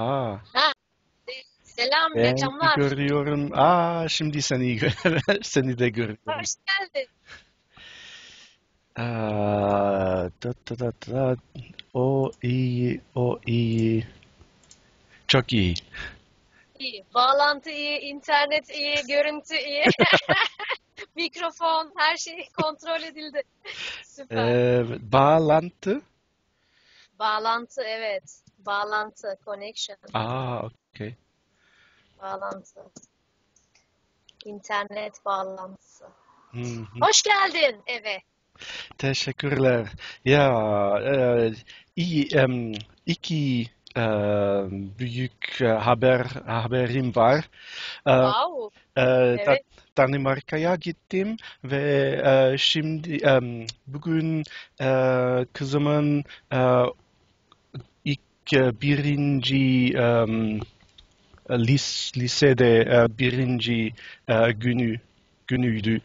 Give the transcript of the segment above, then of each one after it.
Aa, Selam, iyi ben akşamlar. görüyorum. Aa, şimdi seni seni de görüyorum. Hoş geldin. Aa, da, da, da, da. O iyi, o iyi. Çok iyi. İyi. Bağlantı iyi, internet iyi, görüntü iyi. Mikrofon, her şey kontrol edildi. Süper. Ee, bağlantı. Bağlantı, evet. Bağlantı, connection, Aa, okey. bağlantı. İnternet bağlantısı. Hı hı. Hoş geldin eve. Teşekkürler. Ya, e, iyi, em, iki e, büyük e, haber haberim var. E, Wow. e, Da- Evet. Danimarka'ya gittim ve e, şimdi em, bugün e, kızımın e, birinci em, lis, lisede e, birinci e, günü günüydü.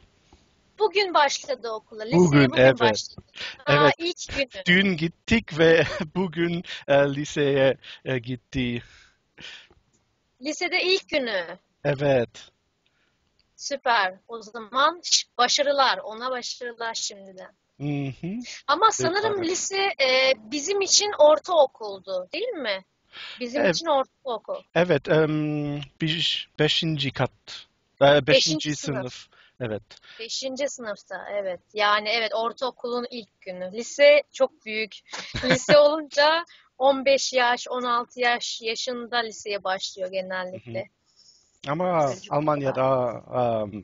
Bugün başladı okula. Liseye Bugün, bugün evet. başladı. Aa, Evet. ilk günü. Dün gittik ve bugün e, liseye e, gitti. Lisede ilk günü. Evet. Süper. O zaman başarılar. Ona başarılar şimdiden. Ama sanırım evet. lise e, bizim için ortaokuldu, değil mi? Bizim Evet. için ortaokul. Evet, em, bir, beşinci kat, e, beşinci Beşinci sınıf. sınıf. Evet. Beşinci sınıfta, evet. Yani evet, ortaokulun ilk günü. Lise çok büyük. Lise olunca 15 yaş, 16 yaş yaşında liseye başlıyor genellikle. Ama Çocuklar. Almanya'da em,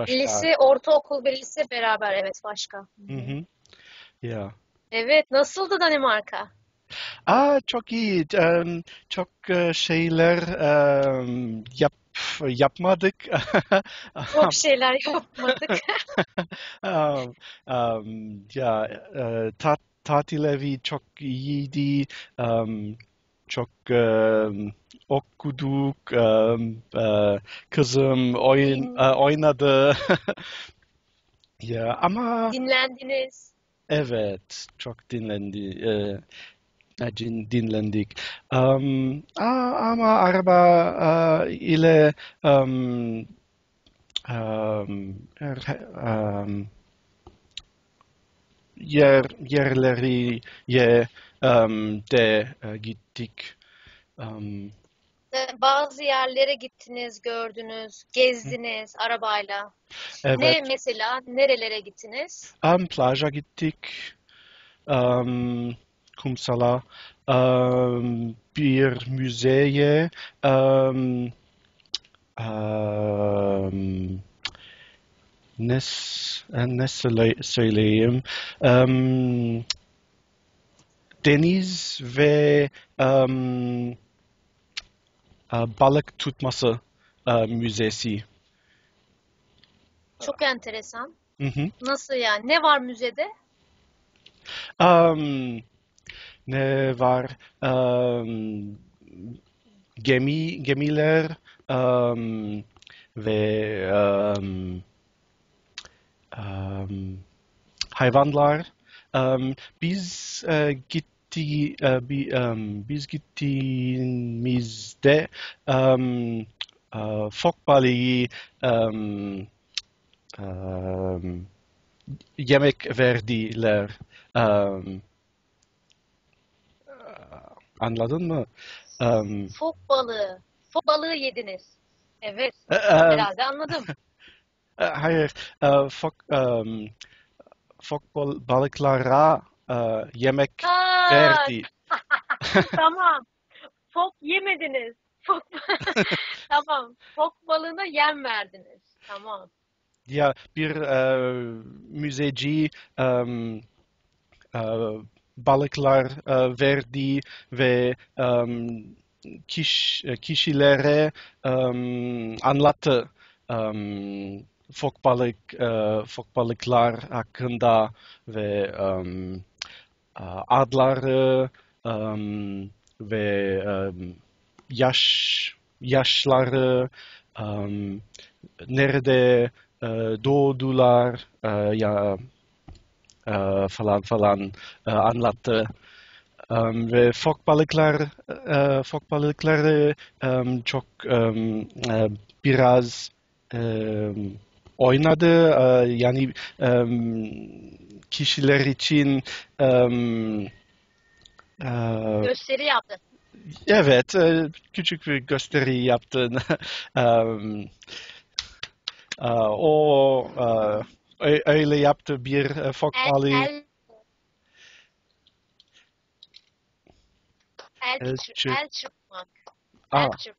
başka. Lise, ortaokul ve lise beraber, evet başka. Hı hı. Ya. Evet, nasıldı Danimarka? Aa, çok iyi. Em, çok e, şeyler em, yap yapmadık. Çok şeyler yapmadık. Um, um, ya ta tatil evi çok iyiydi. Um, çok um, okuduk. Kızım oyun e, oynadı. Ya ama Dinlendiniz. evet çok dinlendi. e, e, din- dinlendik. Um, ama araba e, ile um, um, um, yer yerleri ye um, de e, gittik. Um, Bazı yerlere gittiniz, gördünüz, gezdiniz arabayla. Ne evet, mesela, nerelere gittiniz? um, plaja gittik. Um, kumsala. Um, bir müzeye. Um, um, ne, ne söyle- söyleyeyim? Um, deniz ve um, balık tutması uh, müzesi. Çok enteresan. Hı hı. Nasıl yani? Ne var müzede? Um, ne var? Um, gemi, gemiler um, ve um, um, hayvanlar. Um, biz e, gitti, e, bi- um, biz gittiğimizde um, e, fok balığı um, um, yemek verdiler. Um, anladın mı? Um, Fok balığı. Fok balığı yediniz. Evet, e, herhalde anladım. hayır, e, fok, um, fok bal- balıklara e, yemek verdi. tamam. Fok yemediniz. Fok Tamam. Fok balığına yem verdiniz. Tamam. Ya bir e, müzeci um, e, balıklar e, verdi ve um, kiş, kişilere um, anlattı um, fok balık e, fok balıklar hakkında ve e, adları um, ve um, yaş yaşları um, nerede e, doğdular e, ya e, falan falan e, anlattı. Um, ve fok balıklar e, fok balıkları em, çok em, e, biraz em, oynadı. E, yani kişiler için e, Gösteri yaptı. evet e, küçük bir gösteri yaptın. Em, e, o e, öyle yaptı bir e, fok El, el, el, El çır- çırp- el çırpmak. El çırp.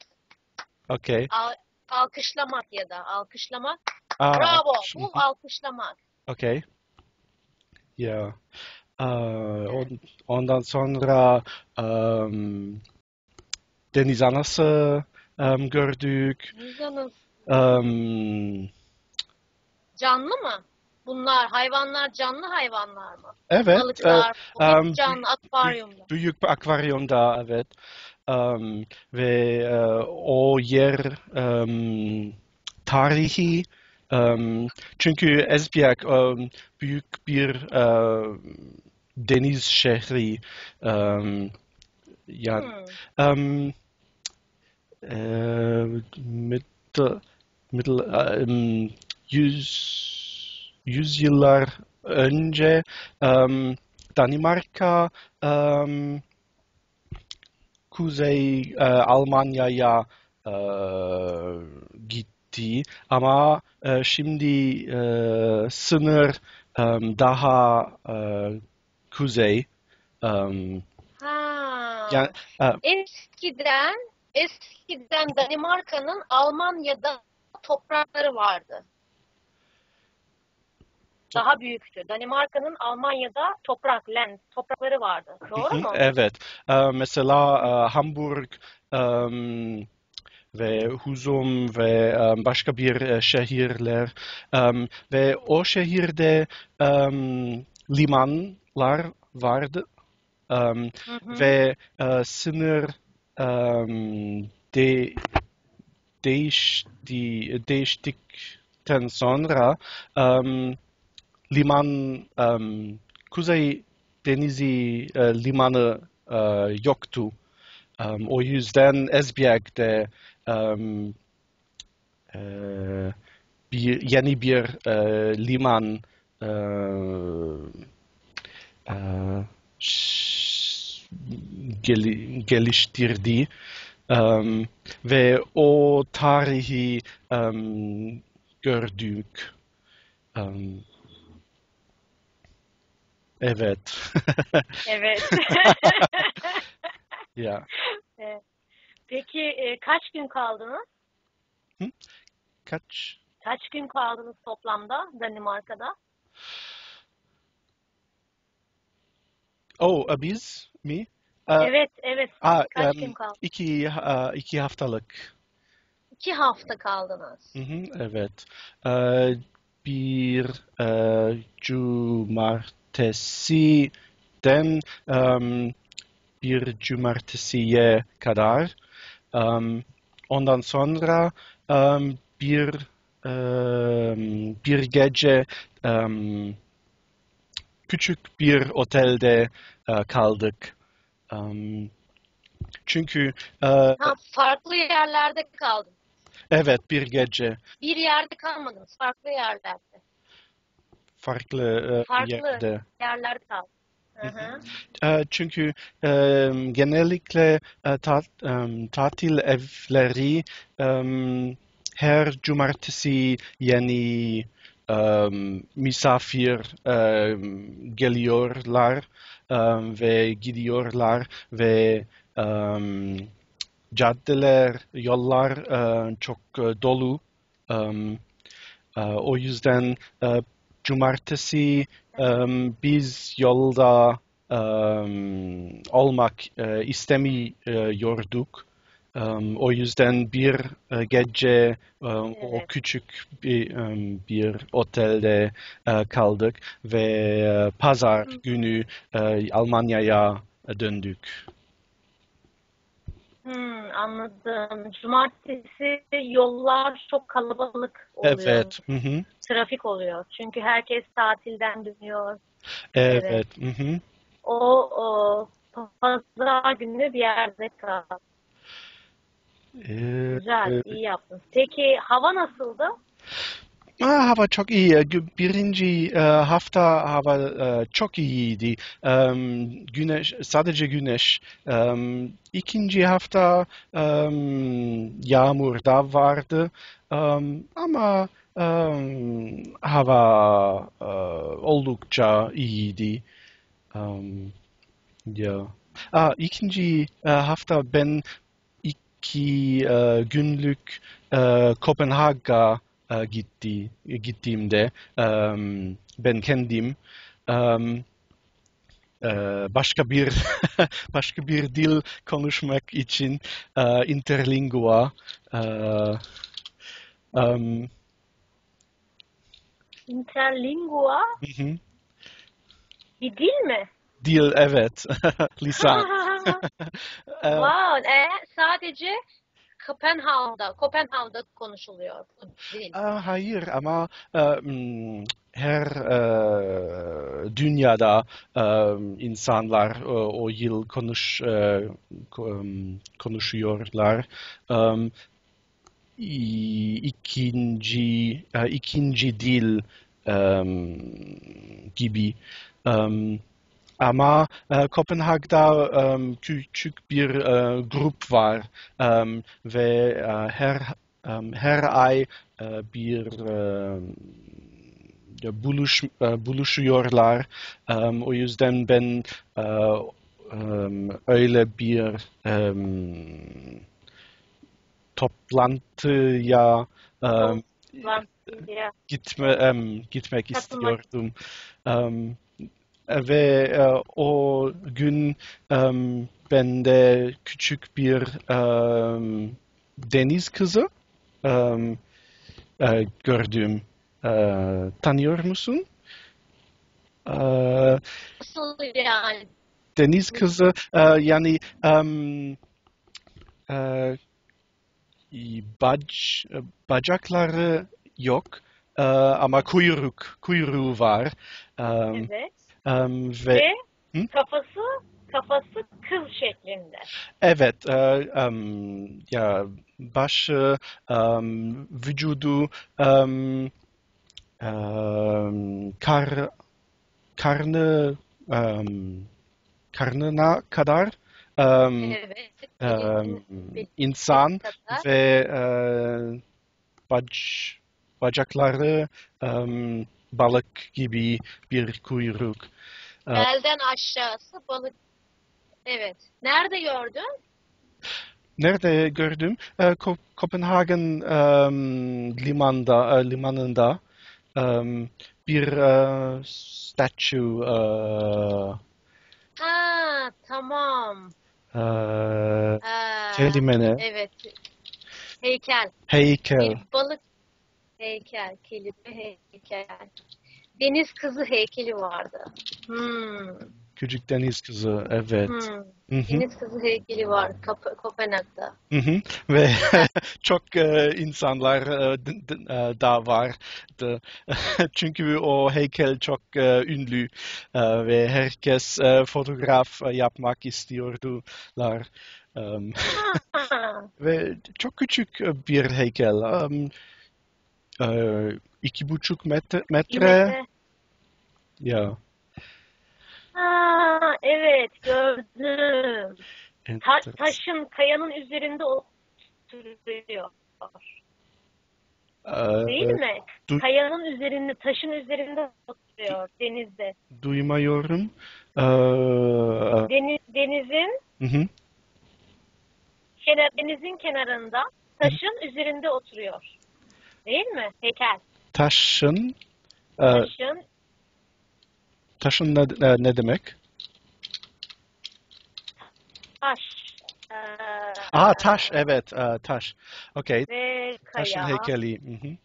okay. Al- alkışlamak ya da alkışlamak. Aa, Bravo. Bu alkışlamak. Okay. Ya. Ee, on- ondan sonra em, deniz anası em, gördük. Yüzünüz Em, canlı mı? Bunlar hayvanlar canlı hayvanlar mı? evet, Balıklar, em, hep canlı akvaryumda. büyük bir akvaryumda evet. Em, ve e, o yer em, tarihi em, çünkü Esbjerg em, büyük bir e, deniz şehri. Em, yani Hmm. Ähm, äh, Mitte, Mittel, ähm, yüz, yüzyıllar önce ähm, Danimarka ähm, Kuzey äh, Almanya'ya äh, gitti ama äh, şimdi äh, sınır ähm, daha äh, kuzey. Ähm, Ha. yani e, Eskiden eskiden Danimarka'nın Almanya'da toprakları vardı. Daha büyüktü. Danimarka'nın Almanya'da toprak, land, toprakları vardı. Doğru mu? Evet. Ee, mesela e, Hamburg em, ve Huzum ve em, başka bir şehirler Em, ve o şehirde em, limanlar vardı Em, Hı hı. ve e, sınır em, de, değişti, değiştikten sonra em, liman em, Kuzey Denizi e, limanı e, yoktu. Em, o yüzden Esbjerg'de bir yeni bir e, liman e, e, ş- geli- geliştirdi. Em, ve o tarihi em, gördük. Em, evet. Evet. ya. Evet. Peki e, kaç gün kaldınız? Kaç? Kaç gün kaldınız toplamda Danimarka'da? Oh, e, biz mi? E, Evet, evet. aa, Kaç em, gün kaldınız? iki, e, iki haftalık. İki hafta kaldınız. Hı hı, evet. E, bir e, cumartesiden em, bir cumartesiye kadar. Em, ondan sonra em, bir em, bir gece küçük bir otelde kaldık. Çünkü Ha, farklı yerlerde kaldınız. evet bir gece Bir yerde kalmadınız, farklı yerlerde. farklı Farklı. yerde. Yerlerde kaldınız. Hı hı. E, çünkü genellikle tatil evleri her cumartesi yeni misafir geliyorlar ve gidiyorlar ve caddeler, yollar çok dolu. O yüzden cumartesi em, biz yolda em, olmak e, istemiyorduk. Em, o yüzden bir e, gece o Evet. küçük bir, em, bir otelde e, kaldık ve e, pazar günü e, Almanya'ya döndük. Hmm, anladım. Cumartesi yollar çok kalabalık oluyor. Evet. Hı hı. Trafik oluyor. Çünkü herkes tatilden dönüyor. Evet. Hı hı. O, o pazar günü bir yerde kal. Ee, Güzel, e, iyi yaptın. Peki hava nasıldı? Hava çok iyi. Birinci e, hafta hava e, çok iyiydi. Güneş, sadece güneş. İkinci hafta yağmur da vardı. Ama hava e, oldukça iyiydi. Ya. Ah, ikinci hafta ben iki günlük Kopenhag'a e, gitti gittiğimde em, ben kendim em, e, başka bir başka bir dil konuşmak için e, interlingua e, em, Interlingua hı hı. bir dil mi? dil evet lisan E, wow, e, sadece Kopenhag'da, Kopenhag'da konuşuluyor bu dil. Aa, hayır ama hmm, her e, dünyada e, insanlar e, o yıl konuş e, konuşuyorlar. İ- ikinci e, ikinci dil em, gibi. Em, ama e, Kopenhag'da em, küçük bir e, grup var em, ve e, her em, her ay e, bir ya buluş e, buluşuyorlar. Em, o yüzden ben e, em, öyle bir em, toplantıya ya. gitme em, gitmek istiyordum. Em, ve e, o gün em, ben de küçük bir em, deniz kızı em, e, gördüm. E, tanıyor musun? E, Nasıl yani? deniz kızı e, yani em, e, bac, bacakları yok e, ama kuyruk kuyruğu var. Em, Evet. Em, ve Ve Hı? kafası kafası kız şeklinde. Evet, e, em, ya başı, em, vücudu, em, em, kar, karnı, em, karnına kadar em, Evet. Bir- insan kadar. ve e, bac, bacakları em, balık gibi bir kuyruk. E, Belden aşağısı balık. Evet. Nerede gördün? Nerede gördüm? Ee, Ko- Kopenhagen em, limanda, e, limanında em, bir e, statue, e, Ha, tamam. e, kelime ne? evet. Heykel. Heykel. Bir balık heykel, kelime heykel. Deniz kızı heykeli vardı. Hmm, Küçük deniz kızı, evet. hmm. Deniz kızı heykeli var Kop- Kopenhag'da. Ve çok e, insanlar e, d- d- e, da vardı. Çünkü o heykel çok e, ünlü e, ve herkes e, fotoğraf yapmak istiyordular. Ha, Ve çok küçük bir heykel. em, e, iki buçuk metre, metre. Ya. Ha, evet gördüm. Ta- taşın, kayanın üzerinde oturuyor. e, Değil mi? du- Kayanın üzerinde, taşın üzerinde oturuyor denizde. duymuyorum. E, Deniz, denizin hı hı. kenar, denizin kenarında taşın üzerinde oturuyor. Değil mi? Heykel. Taşın e, Taşın taşın ne, ne, ne demek? taş. Ee, Aa taş evet e, taş. Okey. Ve Taşın kaya. heykeli. Hı hı.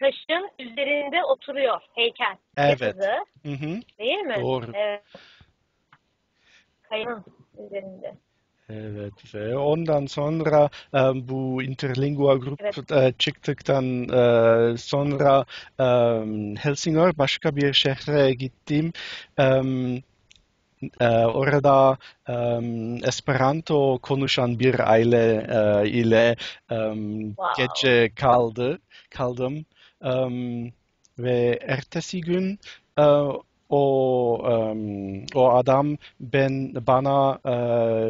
Taşın üzerinde oturuyor heykel. Evet. Kızı, Hı hı. değil mi? Doğru. Evet. Kayanın üzerinde. Evet ve ondan sonra e, bu Interlingua grup Evet. e, çıktıktan e, sonra e, Helsingör başka bir şehre gittim. E, e, orada e, Esperanto konuşan bir aile e, ile e, Wow. gece kaldı kaldım E, ve ertesi gün e, o em, o adam ben bana e,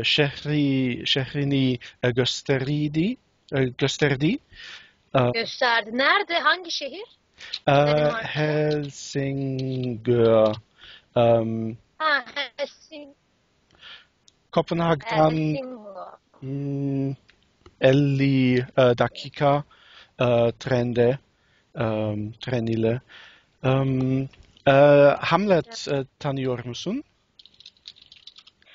şehri şehrini e, gösterdi e, gösterdi. Gösterdi. Nerede? Hangi şehir? Danimarka. Helsingör. Em, Ha, Helsing Kopenhag'dan Helsingör. 50 e, dakika e, trende em, tren ile. Em, e, Hamlet e, tanıyor musun?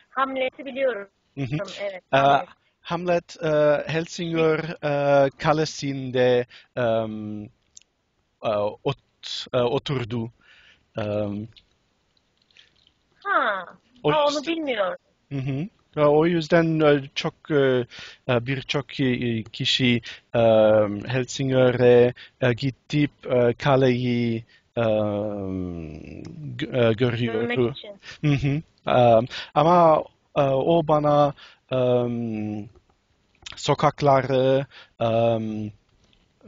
Hamlet'i biliyorum. Hı hı. Evet. Ee, Hamlet. Hamlet e, Helsingör e, kalesinde e, ot- e, oturdu. Em, Ha, o ha, onu bilmiyorum. Hı hı. O yüzden e, çok e, e, birçok ki- kişi Helsingör'e gidip kaleyi e, e, görüyordu. Hı hı. Em, ama e, o bana em, sokakları em,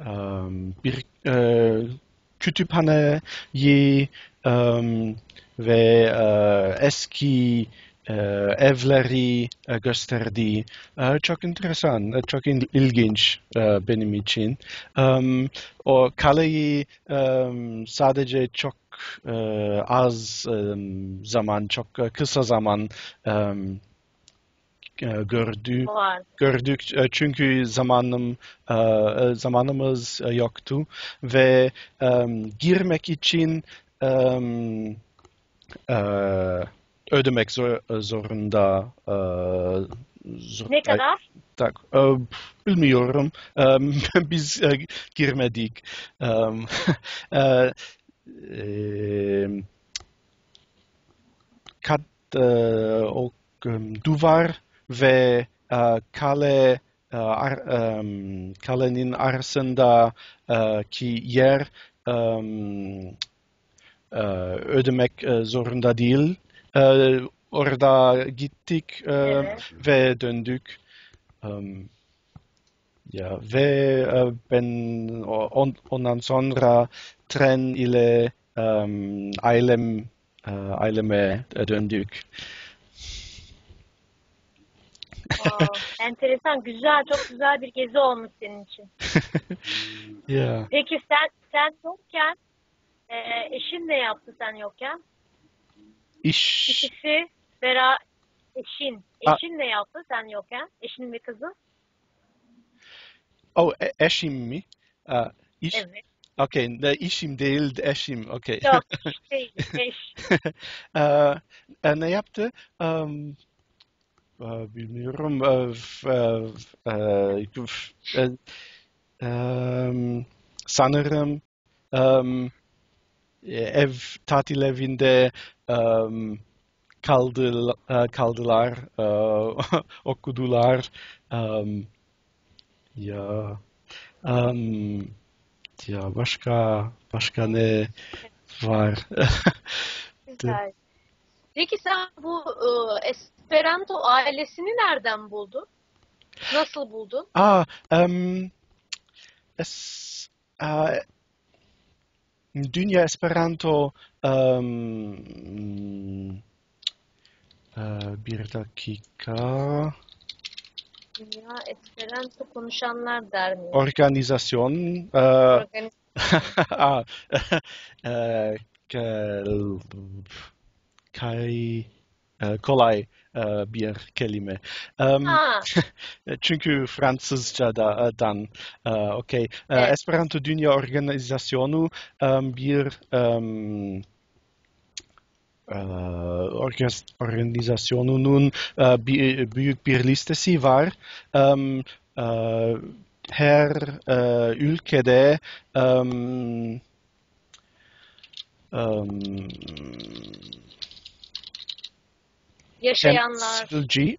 em, bir e, kütüphaneyi em, ve e, eski e, evleri e, gösterdi. E, çok enteresan, çok il- ilginç benim için. O kaleyi sadece çok az zaman, çok kısa zaman gördük e, çünkü zamanım zamanımız yoktu ve girmek için ödemek zor- zorunda e, zor- Ne kadar? tak, e, bilmiyorum. Em, biz e, girmedik. E, em, kat, e, o em, duvar ve e, kale e, ar, em, kalenin arasında e, ki yer em, e, ödemek e, zorunda değil. E, orada gittik e, Evet. ve döndük. Em, ya ve e, ben on, ondan sonra tren ile em, ailem e, aileme döndük. Aa, enteresan, güzel, çok güzel bir gezi olmuş senin için. Ya. Peki sen sen yokken e, eşin ne yaptı sen yokken? İş İkisi bera eşin. Eşin ne yaptı sen yokken? Eşin ve kızın? oh e- eşim mi? Aa, iş Evet. okay ne işim değil eşim okay. Yok, şey, eş. Ee, e, ne yaptı? Em, e, bilmiyorum. F- f- e, em, sanırım em, ev tatil evinde em, kaldı, e, kaldılar, e, okudular. Em, ya, em, ya başka başka ne var? Güzel. Peki sen bu e, Esperanto ailesini nereden buldun? Nasıl buldun? Ah, ähm, es, äh, Dynja Esperanto um, mm, uh, ähm äh, bir dakika. Dünya Esperanto konuşanlar derneği. Organizasyon. äh, uh, Organiz ah, e, kel, kai kolay äh, bir kelime. Ha, Çünkü Fransızcadan, e, okey. E, Evet. Esperanto Dünya Organizasyonu e, bir e, orgas- organizasyonunun e, büyük bir listesi var. E, her e, ülkede yaşayanlar. temsilci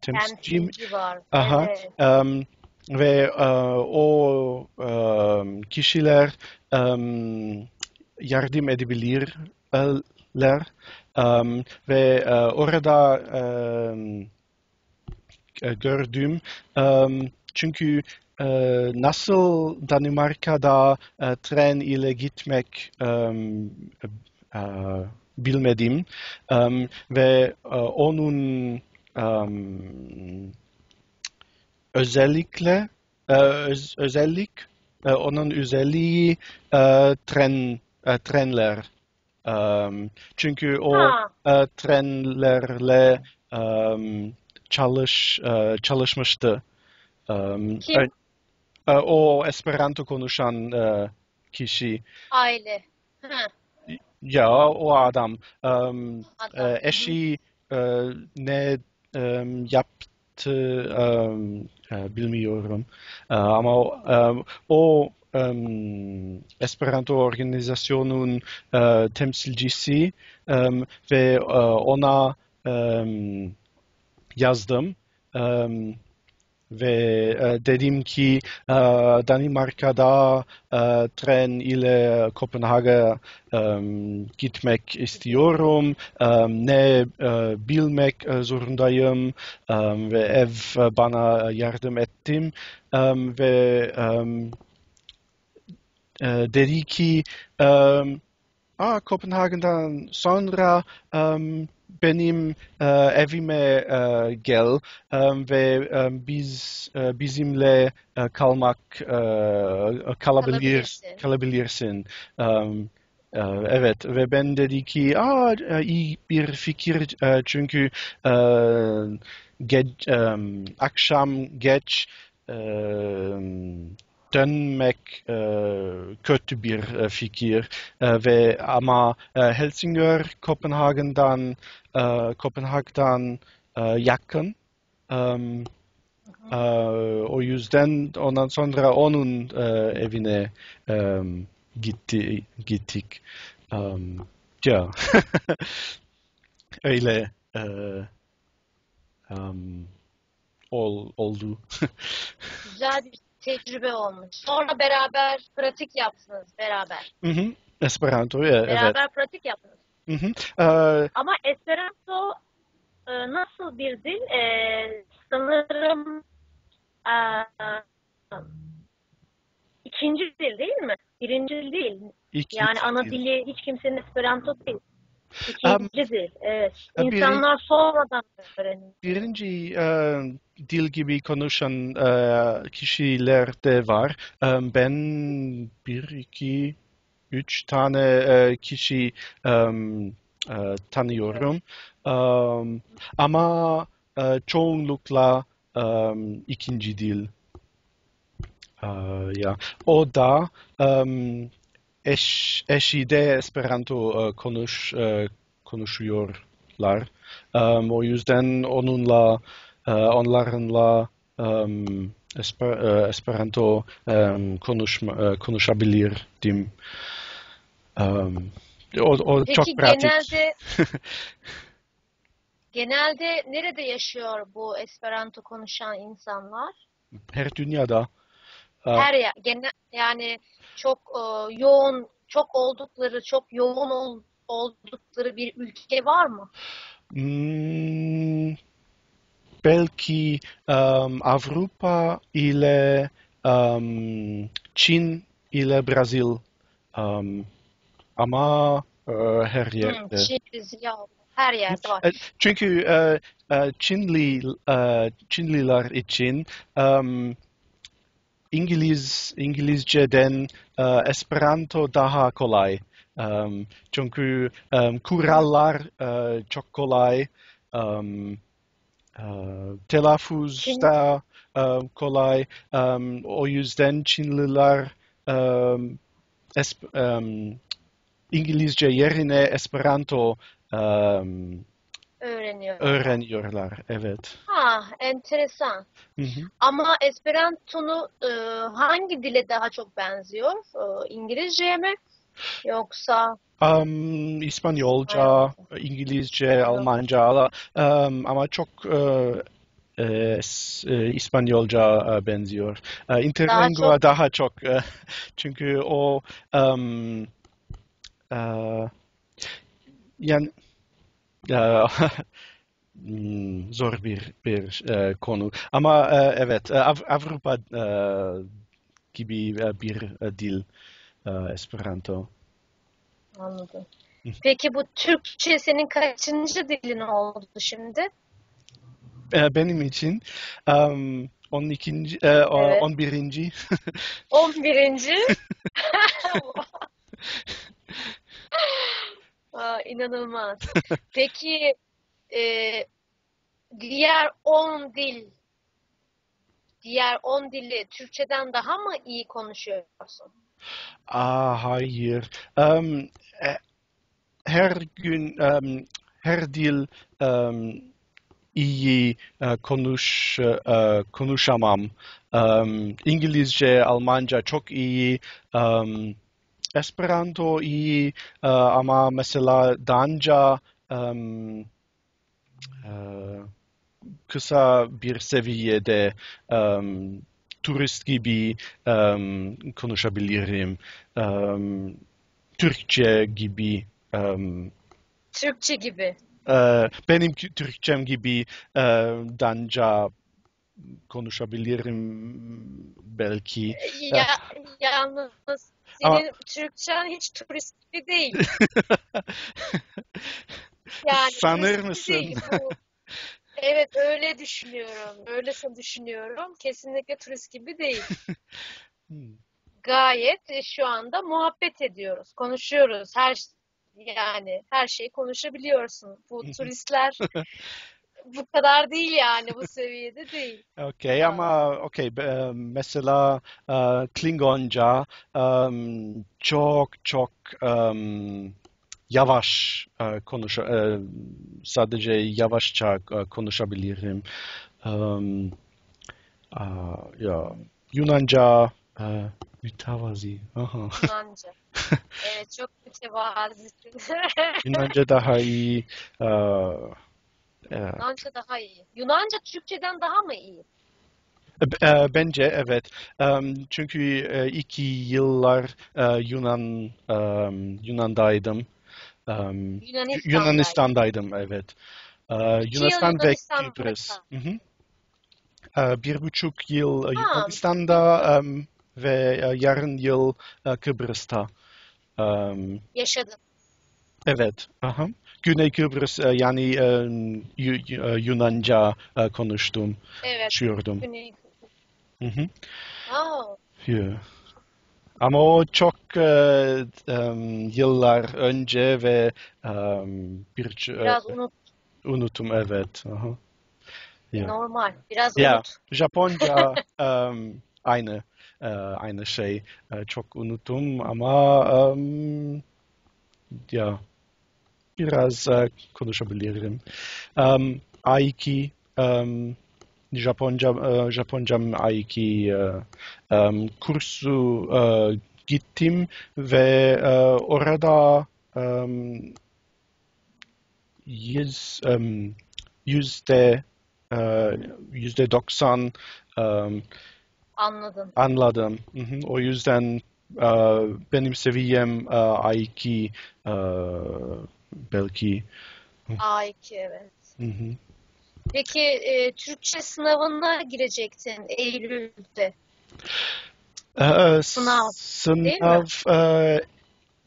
temsilci temsilci var. Aha. Evet. Em, ve e, o em, kişiler em, yardım edebilirler Em, ve e, orada e, gördüm em, çünkü e, nasıl Danimarka'da e, tren ile gitmek em, e, bilmedim Em, ve e, onun em, özellikle e, öz- özellik e, onun özelliği e, tren e, trenler Em, çünkü o Ha, e, trenlerle em, çalış e, çalışmıştı. Em, kim? e, o Esperanto konuşan e, kişi Aile. Ha, ya o adam e, eşi e, ne em, yaptı e, bilmiyorum. E, ama em, o em, Esperanto organizasyonun e, temsilcisi em, ve e, ona em, yazdım. Em, ve e, dedim ki e, Danimarka'da e, tren ile Kopenhag'a gitmek istiyorum. Ne bilmek zorundayım ve ev bana yardım ettim ve dedi ki em, Aa, Kopenhagen'dan sonra benim e, evime e, gel em, ve em, biz e, bizimle e, kalmak e, kalabilir Kalabilirsin. Em, e, evet ve ben dedi ki aa e, iyi bir fikir e, çünkü e, ge- akşam geç dönmek e, kötü bir e, fikir E, ve ama e, Helsingör Kopenhagen'dan e, Kopenhag'dan e, yakın. Em, e, o yüzden ondan sonra onun e, evine em, gitti gittik. Em, ya öyle e, em, ol, oldu. Güzel bir tecrübe olmuş. Sonra beraber pratik yaptınız beraber. Hı hı. Esperanto ya, evet. Beraber pratik yaptınız. Hı hı. Ee, Ama Esperanto e, nasıl bir dil? E, sanırım e, ikinci dil değil mi? Birinci dil değil. ikinci Yani ana dil. dili hiç kimsenin Esperanto değil. Am, İkinci dil. Evet. e, İnsanlar sonradan öğreniyor. birinci e, dil gibi konuşan e, kişiler de var. E, ben bir, iki, üç tane e, kişi e, e, tanıyorum. E, ama e, çoğunlukla e, ikinci dil. E, ya. O da e, eş, eşi de Esperanto e, konuş, e, konuşuyorlar. Um, o yüzden onunla, e, onlarınla um, Esper, Esperanto um, konuşma, konuşabilirdim. Um, o, o Peki çok pratik. genelde genelde nerede yaşıyor bu Esperanto konuşan insanlar? Her dünyada. E, Her yer. Genel, yani çok e, yoğun, çok oldukları, çok yoğun ol- oldukları bir ülke var mı? Hmm, belki um, Avrupa ile um, Çin ile Brazil. Um, ama e, her Hmm, yerde. Çin, Brezilya, her yerde var. E, Çünkü e, Çinli e, Çinliler için um, İngiliz İngilizceden e, Esperanto daha kolay. Um, çünkü um, kurallar e, çok kolay. Um, e, telaffuz da e, kolay. Um, o yüzden Çinliler um, esp- um, İngilizce yerine Esperanto um, Öğreniyor. öğreniyorlar. Evet. Ha, enteresan. Hı hı. Ama Esperanto'nu e, hangi dile daha çok benziyor? E, İngilizceye mi? Yoksa Um, İspanyolca, İngilizce, Almanca um, ama çok e, e, İspanyolca e, benziyor. E, Interlingua çok- daha çok e, çünkü o em, e, yani zor bir bir e, konu ama e, evet e, Av- Avrupa gibi bir dil Esperanto. Anladım. Peki bu Türkçe senin kaçıncı dilin oldu şimdi? Benim için em, 12. e, o- Evet. 11. 11. Aa, inanılmaz. Peki e, diğer 10 dil diğer 10 dili Türkçeden daha mı iyi konuşuyorsun? Ah, hayır. Em, e, her gün, em, her dil em, iyi e, konuş e, konuşamam. Em, İngilizce, Almanca çok iyi. Em, Esperanto iyi e, ama mesela Danca em, e, kısa bir seviyede em, turist gibi em, konuşabilirim. Em, Türkçe gibi em, Türkçe gibi. e, benim Türkçem gibi e, Danca konuşabilirim belki. Ya, yalnız Ama- senin Türkçen hiç turist gibi değil. Yani Sanır mısın? değil bu. Evet öyle düşünüyorum. Öyle düşünüyorum. Kesinlikle turist gibi değil. Hmm. Gayet e, şu anda muhabbet ediyoruz, konuşuyoruz. Her yani her şeyi konuşabiliyorsun. Bu turistler bu kadar değil yani bu seviyede değil. Okey ama okey mesela Klingonca çok çok yavaş konuş sadece yavaşça konuşabilirim. Ya Yunanca mütevazi. Aha. Yunanca. Evet çok mütevazisin. Yunanca daha iyi. e, e, Yunanca daha iyi. Yunanca Türkçeden daha mı iyi? E, Bence evet. Çünkü e, iki yıllar e, Yunan Yunan'daydım. Em, Yunanistan'da. Yunanistan'daydım evet. E, Yunanistan ve Kıbrıs. E, Bir buçuk yıl Ha. Yunanistan'da ve e, yarım yıl e, Kıbrıs'ta. Em, Yaşadın. Evet. Aha. Güney Kıbrıs e, yani Yu- Yu- e, Yunanca e, konuştum, Evet. konuşuyordum. Güney. Hı hı. Yeah. Ama o çok e, em, yıllar önce ve em, bir e, biraz unut. unuttum evet. Aha. Yeah. Normal. Biraz Yeah. unut. Japonca em, aynı e, aynı şey. E, çok unuttum ama em, ya biraz e, konuşabilirim. Um, A2 em, Japonca e, Japoncam A2 e, em, kursu e, gittim ve e, orada em, yüz, em, yüzde e, yüzde doksan anladım. Hı hı. O yüzden e, benim seviyem e, A2 e, belki. A2 evet. Hı hı. Peki e, Türkçe sınavına girecektin Eylül'de. Ee, Sınav, Sınav e,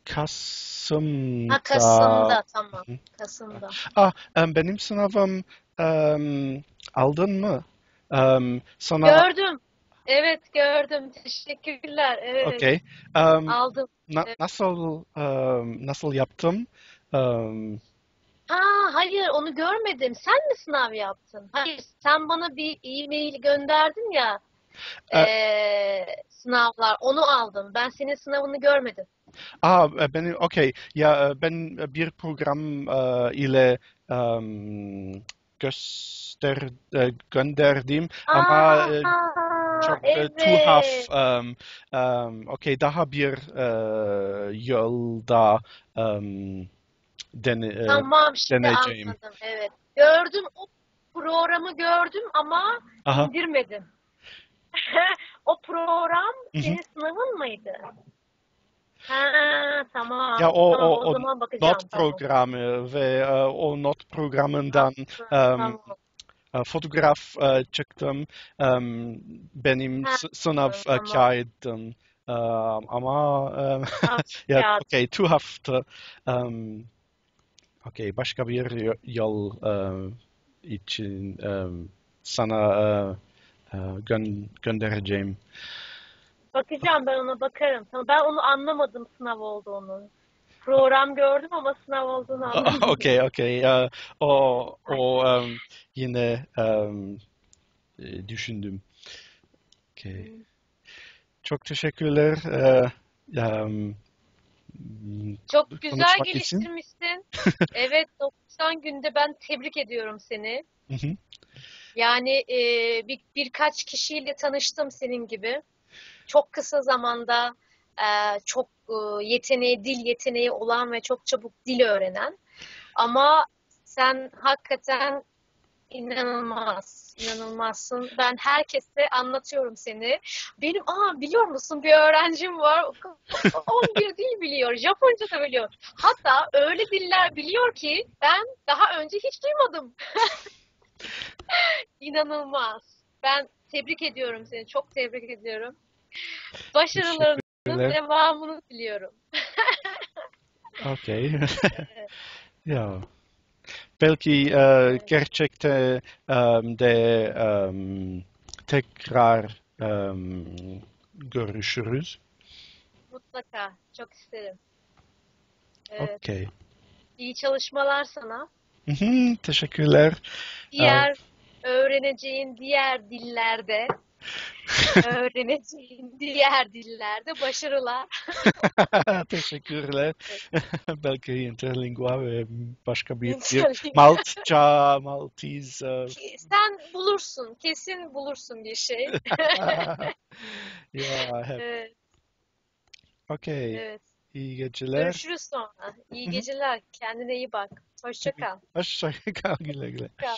Kasım'da. Ha Kasım'da tamam. Kasım'da. Ah, benim sınavım em, aldın mı? Em, sana Gördüm. Evet gördüm. Teşekkürler. Evet. okey. Em, Aldım. na- evet. nasıl em, nasıl yaptım? Em, Ha hayır onu görmedim. Sen mi sınav yaptın? Hayır sen bana bir e-mail gönderdin ya. E- eee, sınavlar. Onu aldım. Ben senin sınavını görmedim. ah, e, benim okey. Ya e, ben bir program e, ile em, göster e, gönderdim ama e, Aa, çok e, evet. tuhaf. em, em, okey, daha bir e, yolda em, dene, e, Tamam şimdi deneyeceğim. anladım. Evet. Gördüm o programı gördüm ama Aha. indirmedim. o program Hı hı. senin sınavın mıydı? Ha tamam. Ya o tamam, o o zaman bakacağım. not programı ve e, o not programından Tamam. e, fotoğraf e, çıktım. Em, Benim Ha, sınav tamam. kağıdım. E, Ama e, Tamam, ya two hafta em, okey başka bir yol e, için em, sana e, e, gön- göndereceğim. bakacağım ben ona bakarım. Tamam, ben onu anlamadım sınav olduğunu. Program gördüm ama sınav olduğunu anlamadım. Okey, okey. Ee, o o em, yine em, e, düşündüm. Okey. Çok teşekkürler. Ee, em, Çok güzel geliştirmişsin. evet 90 günde ben tebrik ediyorum seni. Hı hı. Yani e, bir, birkaç kişiyle tanıştım senin gibi. Çok kısa zamanda e, çok e, yeteneği, dil yeteneği olan ve çok çabuk dil öğrenen. Ama sen hakikaten inanılmaz, inanılmazsın. Ben herkese anlatıyorum seni. Benim, aa biliyor musun bir öğrencim var, 11 dil biliyor, Japonca da biliyor. Hatta öyle diller biliyor ki ben daha önce hiç duymadım. İnanılmaz. Ben tebrik ediyorum seni. Çok tebrik ediyorum. Başarılarının devamını diliyorum. Okey. Ya. Belki e, gerçekte em, de em, tekrar em, görüşürüz. Mutlaka. Çok isterim. Evet. Okey. İyi çalışmalar sana. Hı hı, Teşekkürler. Diğer öğreneceğin diğer dillerde öğreneceğin diğer dillerde başarılar. Teşekkürler. Belki interlingua ve başka bir dil. Maltça, Maltese. Sen bulursun. Kesin bulursun bir şey. ya hep. Evet, Okey. evet. İyi geceler. Görüşürüz sonra. İyi geceler. Kendine iyi bak. Hoşça kal. Hoşça kal güle güle. Kal.